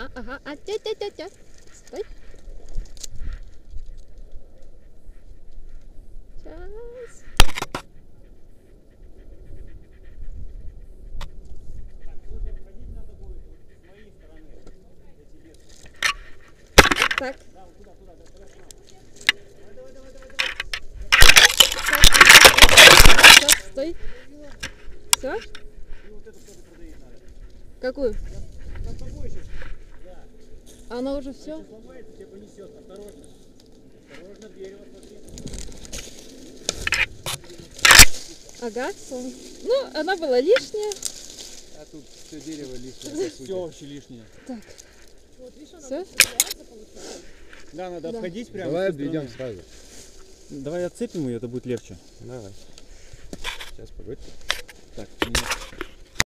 Ага, ага. А тя тя тя тя Стой. Сейчас. Так. Сейчас, стой. Все? Какую? Она уже все? Сломается, тебе понесет. Осторожно. Осторожно, дерево, смотри. Ага, слом- Ну, она была лишняя. А тут все дерево лишнее. Все вообще лишнее. Все? Да, надо Да. обходить прямо. Давай обведем сразу. Давай отцепим ее, это будет легче. Давай. Сейчас, погодь. Так,